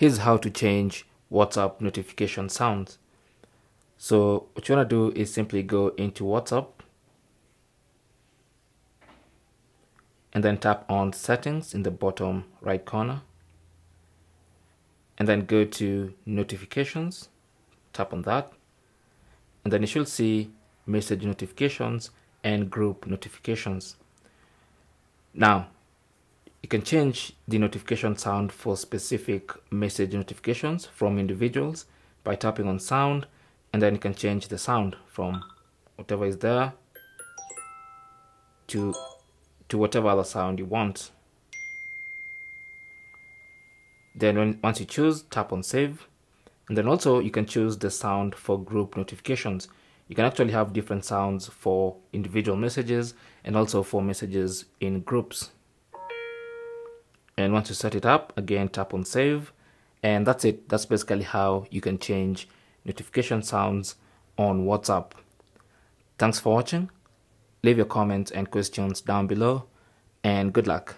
here's how to change WhatsApp notification sounds. So what you want to do is simply go into WhatsApp and then tap on settings in the bottom right corner and then go to notifications tap on that and then you should see message notifications and group notifications now can change the notification sound for specific message notifications from individuals by tapping on sound and then you can change the sound from whatever is there to to whatever other sound you want. Then when, once you choose, tap on save. And then also you can choose the sound for group notifications. You can actually have different sounds for individual messages and also for messages in groups. And once you set it up, again, tap on save. And that's it. That's basically how you can change notification sounds on WhatsApp. Thanks for watching. Leave your comments and questions down below and good luck.